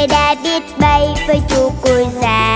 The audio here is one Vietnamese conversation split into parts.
cây đã biết bay với chú cùi già.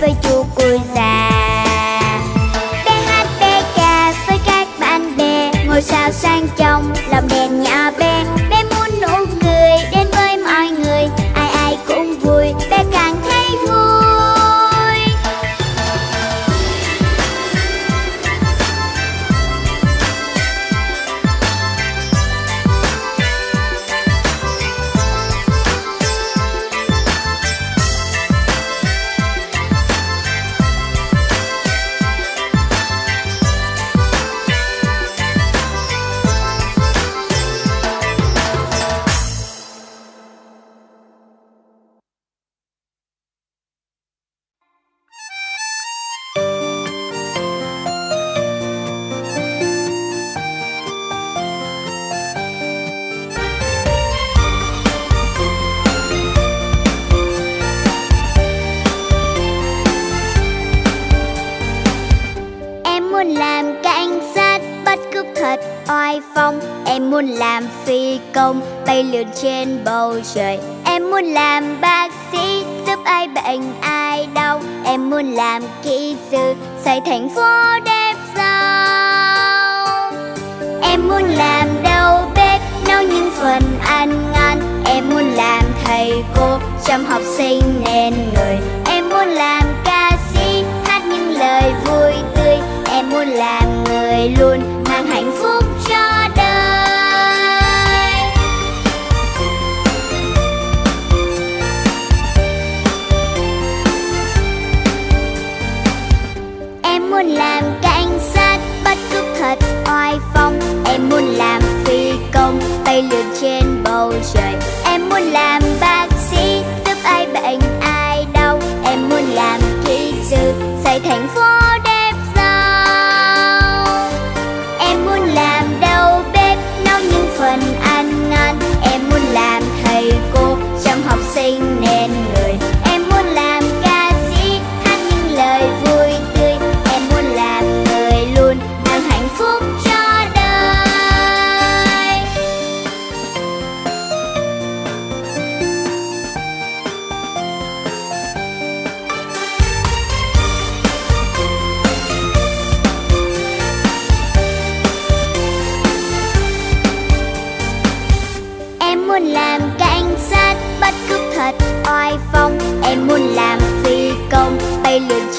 với chú cùi già. BHBK với các bạn bè ngồi sao sao thành phố đẹp sao em muốn làm đầu bếp, nấu những phần ăn ngon. Em muốn làm thầy cô, chăm học sinh nên người. Em muốn làm ca sĩ, hát những lời vui tươi. Em muốn làm người luôn muốn làm phi công bay lượn trên bầu trời. Em muốn làm bác sĩ, giúp ai bệnh ai đau. Em muốn làm kỹ sư, xây thành phố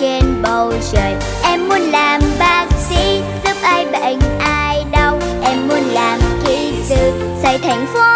trên bầu trời. Em muốn làm bác sĩ, giúp ai bệnh ai đau. Em muốn làm kỹ sư, xây thành phố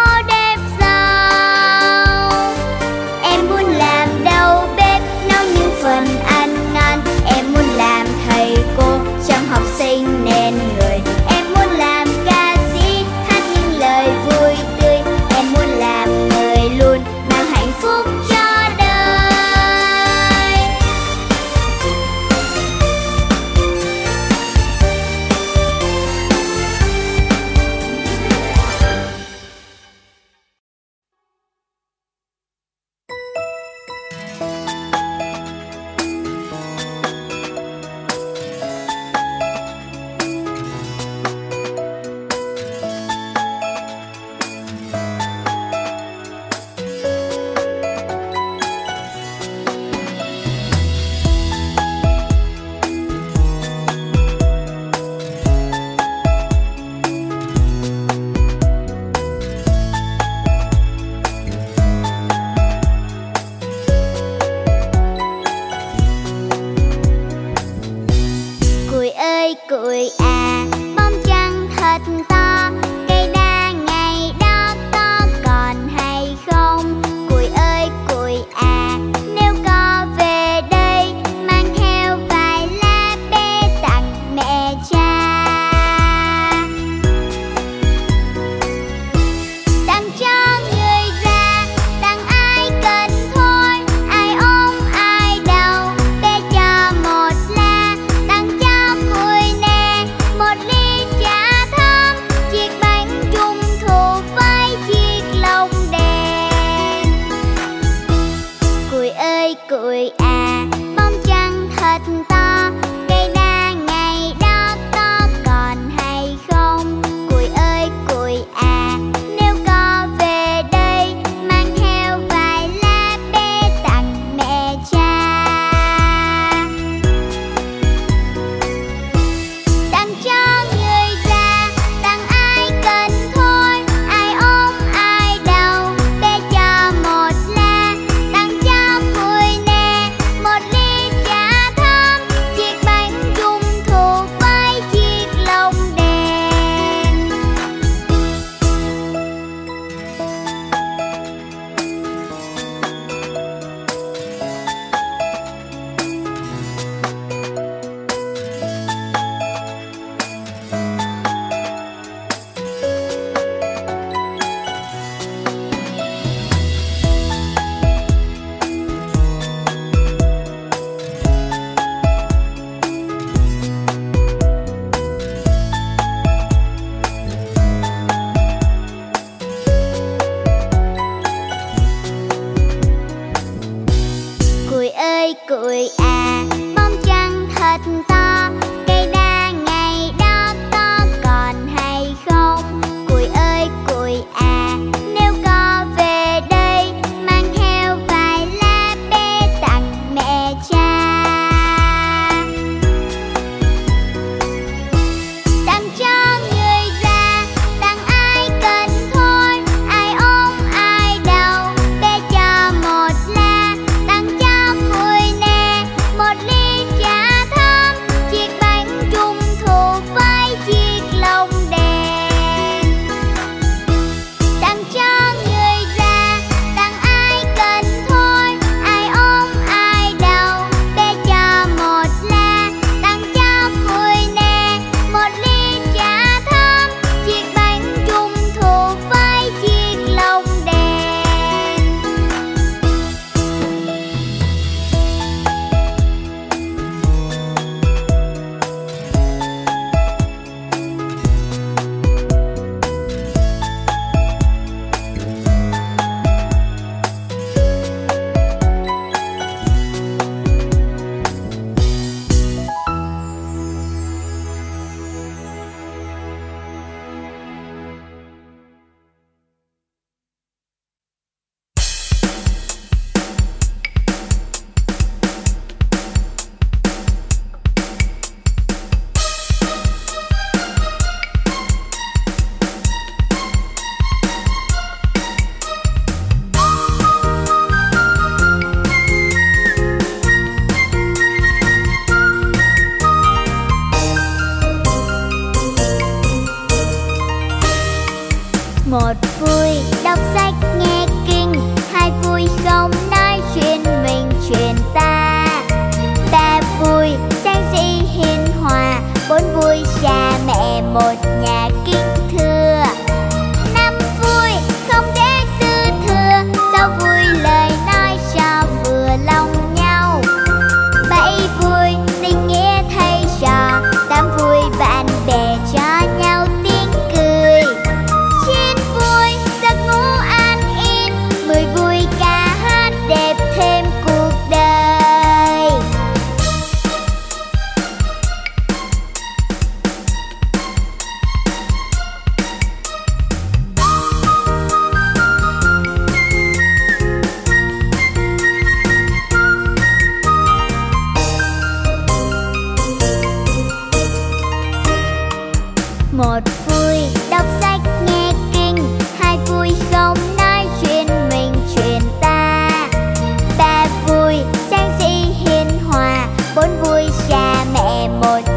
đôi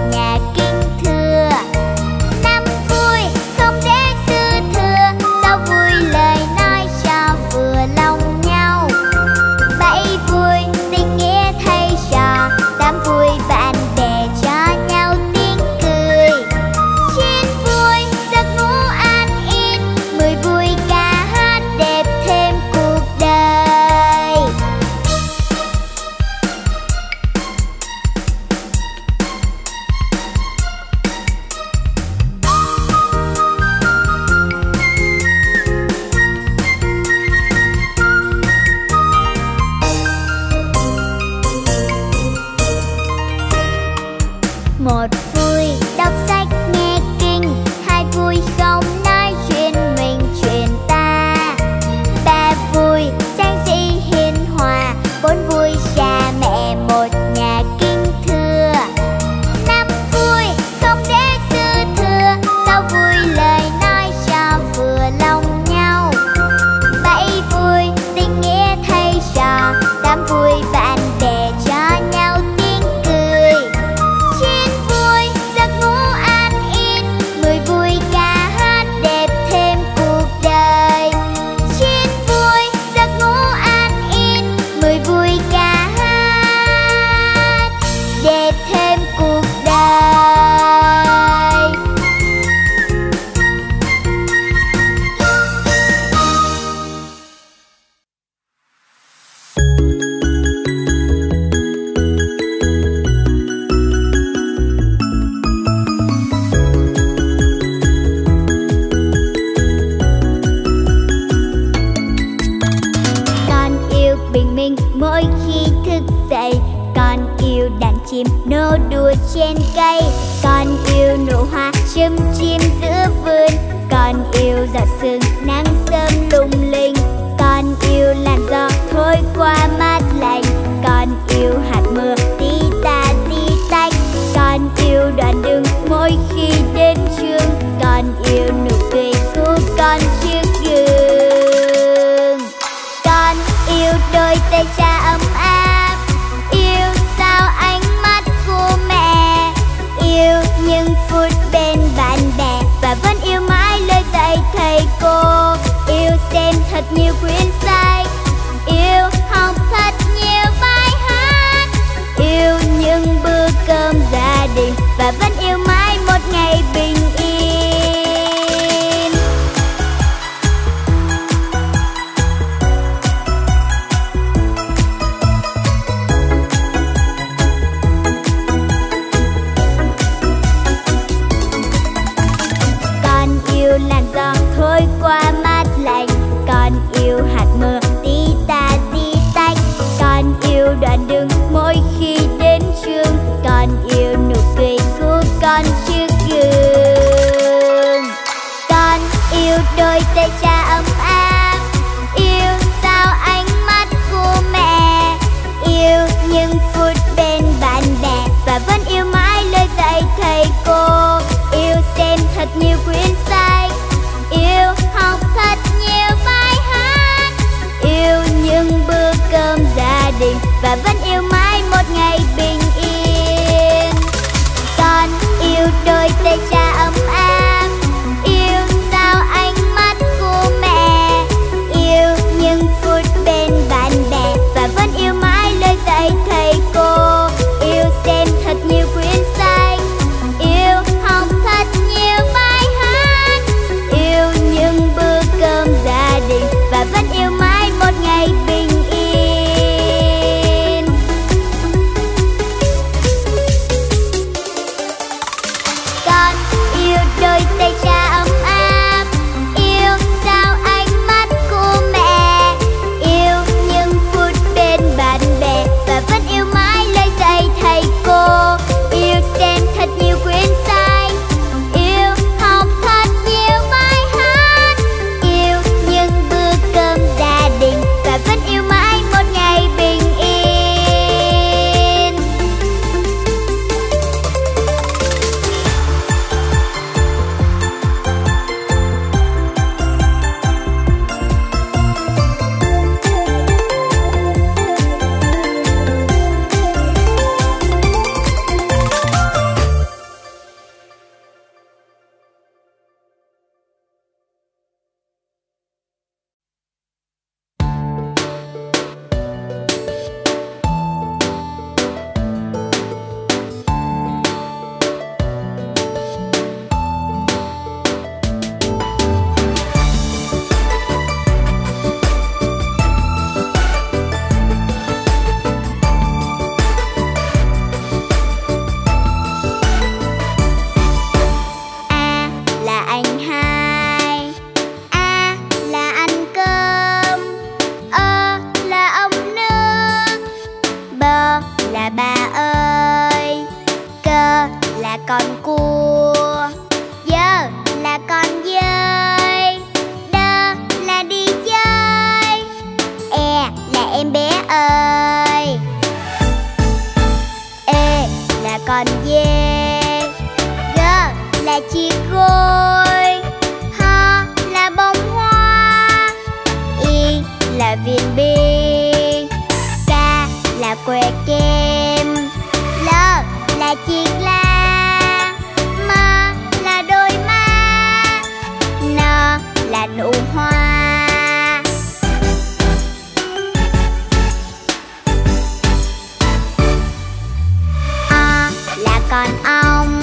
con ong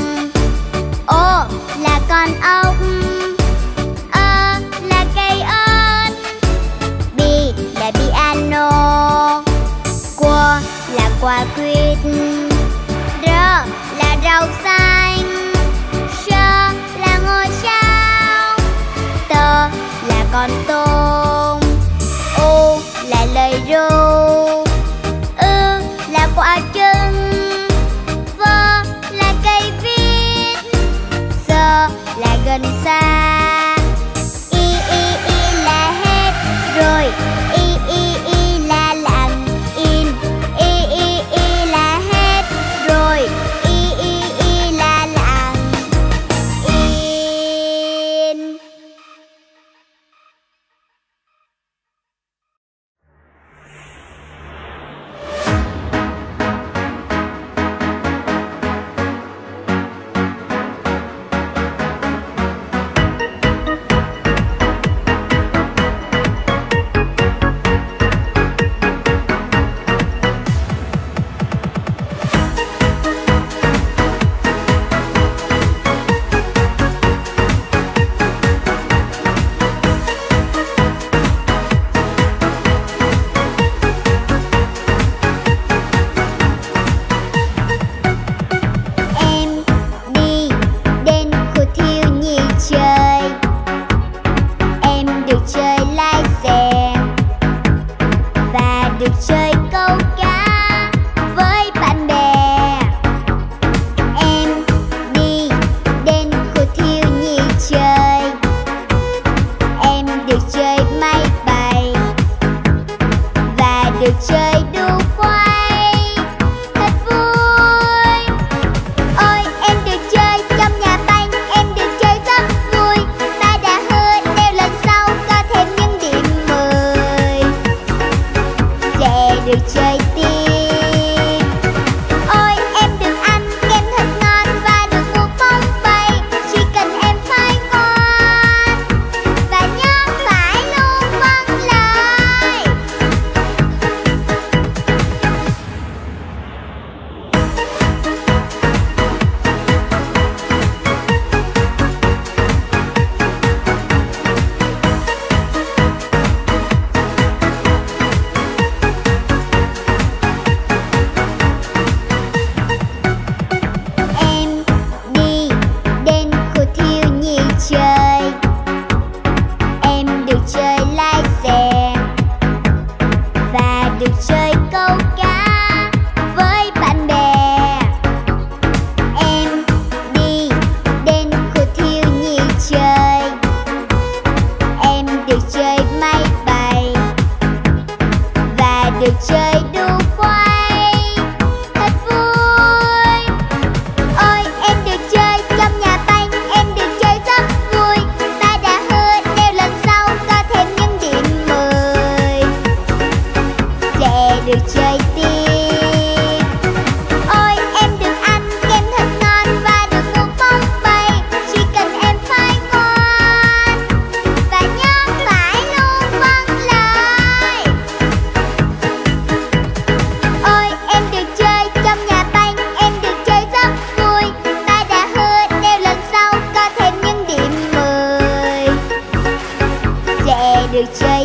ô là con ốc ơ, là cây ớt bi là piano. Qua là quả quyết yeah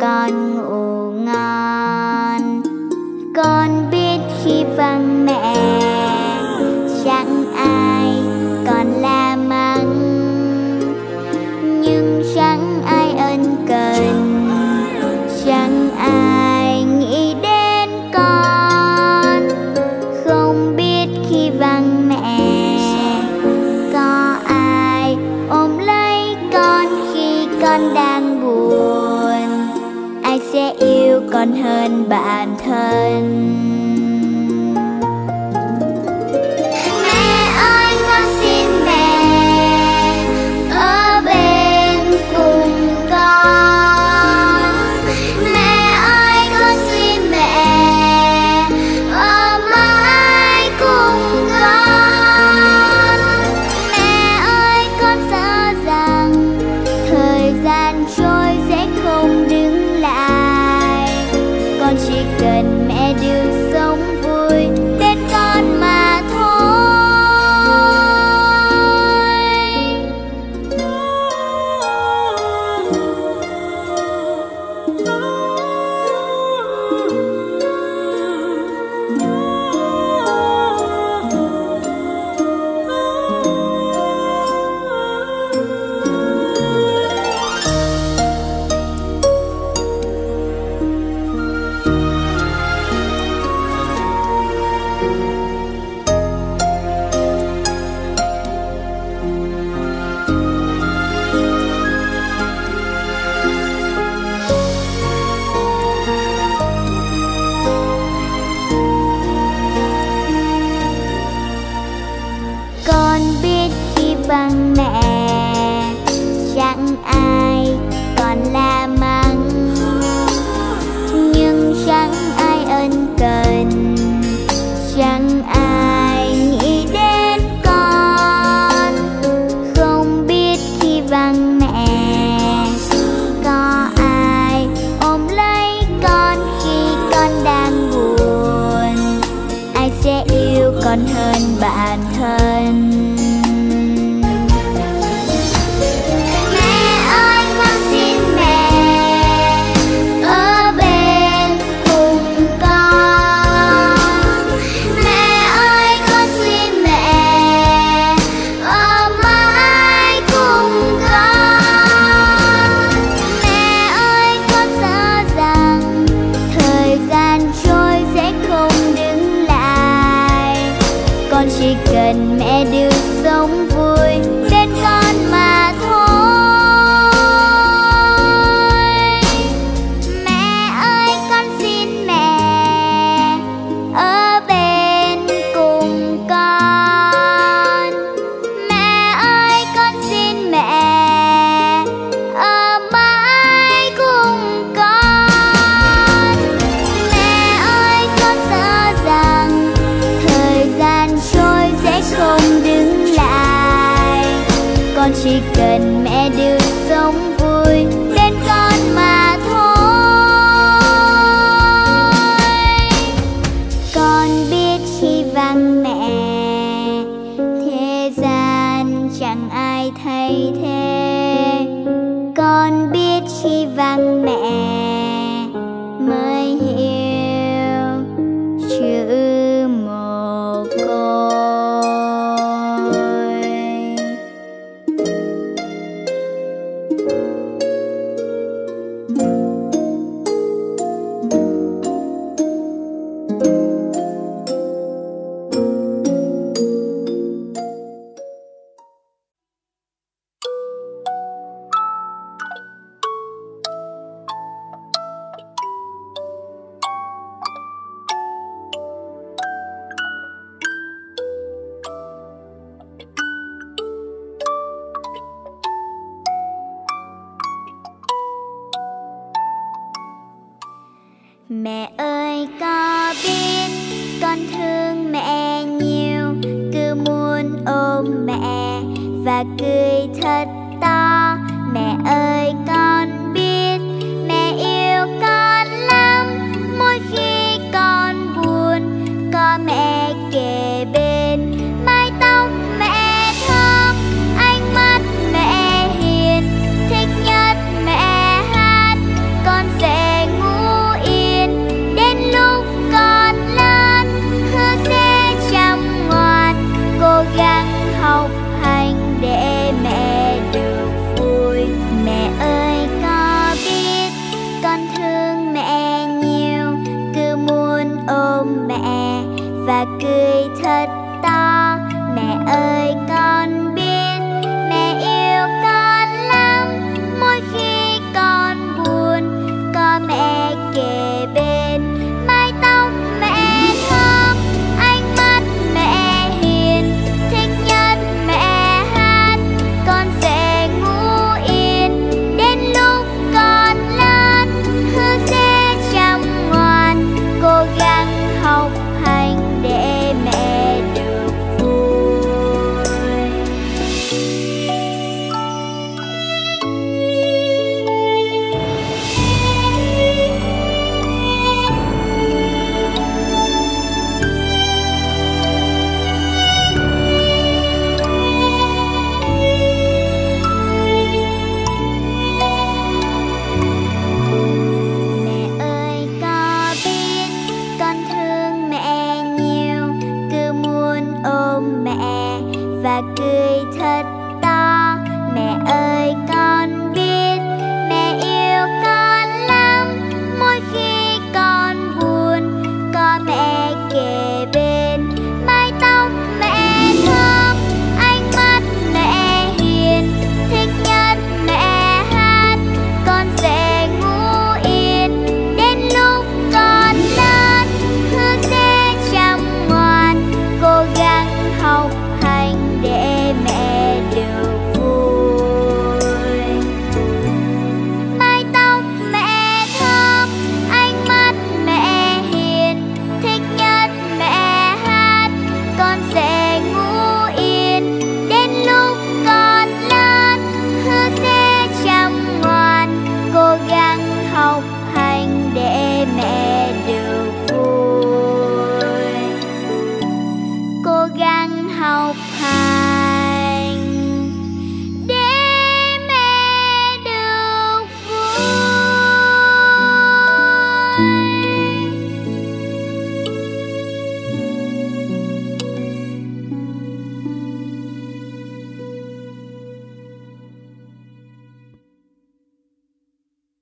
con ngủ ngon. Con biết khi vắng mẹ